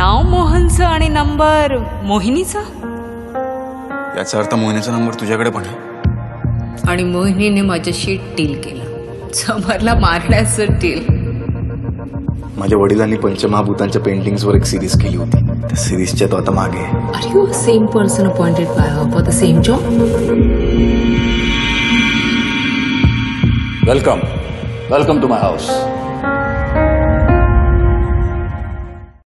नाव मोहनचं आणि नंबर मोहिनीचा? याचा अर्थ मोहिनीचा नंबर तुझ्याकडे पण आहे. आणि मोहिनीने माझ्याशी डील केला. समरला मारण्याचं डील माझ्या वडिलांनी पंचमहाभूतांच्या पेंटिंग्सवर एक सिरीज केली होती. त्या सिरीजच्या तो आता मागे आहे. You same person same person appointed the same for welcome welcome to my house